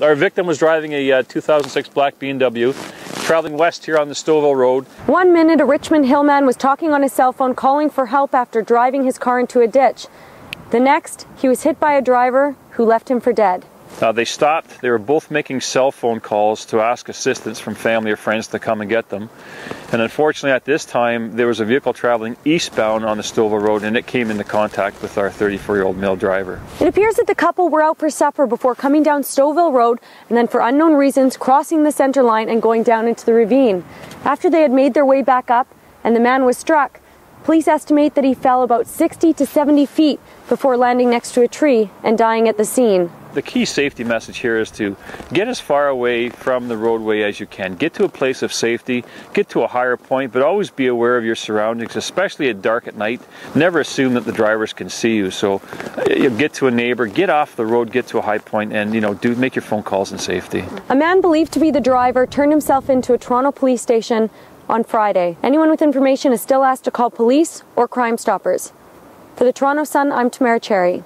Our victim was driving a uh, 2006 black BMW, traveling west here on the Stouffville Road. One minute, a Richmond Hill man was talking on his cell phone calling for help after driving his car into a ditch. The next, he was hit by a driver who left him for dead. Uh, they stopped. They were both making cell phone calls to ask assistance from family or friends to come and get them. And unfortunately, at this time, there was a vehicle traveling eastbound on the Stouffville Road and it came into contact with our 34 year old male driver. It appears that the couple were out for supper before coming down Stouffville Road and then, for unknown reasons, crossing the center line and going down into the ravine. After they had made their way back up and the man was struck, police estimate that he fell about 60 to 70 feet before landing next to a tree and dying at the scene the key safety message here is to get as far away from the roadway as you can. Get to a place of safety, get to a higher point, but always be aware of your surroundings, especially at dark at night. Never assume that the drivers can see you. So uh, you get to a neighbor, get off the road, get to a high point, and you know, do make your phone calls in safety. A man believed to be the driver turned himself into a Toronto police station on Friday. Anyone with information is still asked to call police or Crime Stoppers. For the Toronto Sun, I'm Tamara Cherry.